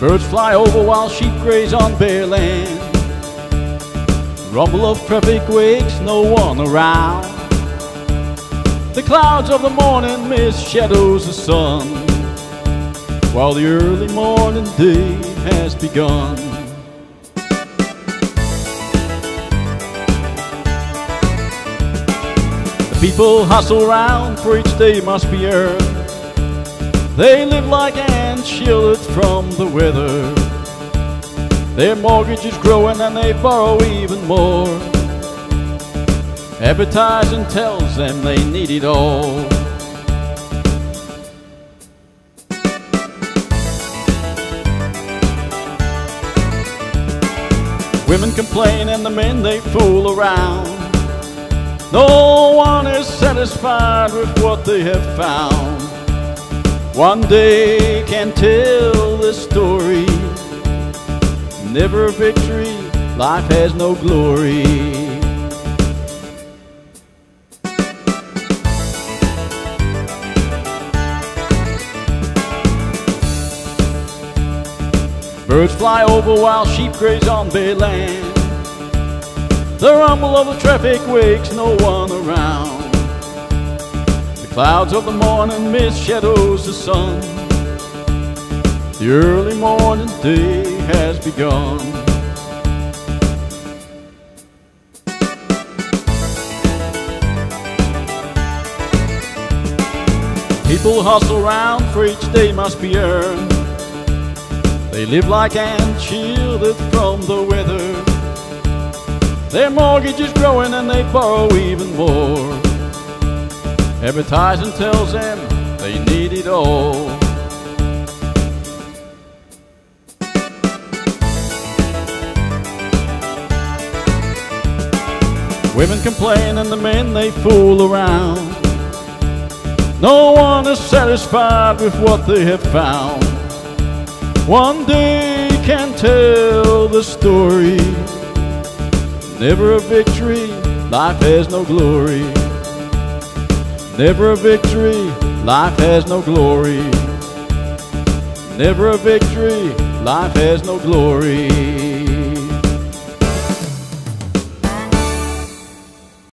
Birds fly over while sheep graze on bare land. Rumble of traffic wakes no one around. The clouds of the morning mist shadows the sun, while the early morning day has begun. The people hustle round, for each day must be earned. They live like ants shielded from the weather. Their mortgage is growing and they borrow even more. Advertising tells them they need it all. Women complain and the men they fool around. No one is satisfied with what they have found. One day can tell the story. Never a victory, life has no glory. Birds fly over while sheep graze on bare land. The rumble of the traffic wakes no one around. Clouds of the morning mist shadows the sun. The early morning day has begun. People hustle round for each day must be earned. They live like ants shielded from the weather. Their mortgage is growing and they borrow even more. Advertising tells them they need it all. Women complain and the men they fool around. No one is satisfied with what they have found. One day can tell the story. Never a victory, life has no glory. Never a victory, life has no glory. Never a victory, life has no glory.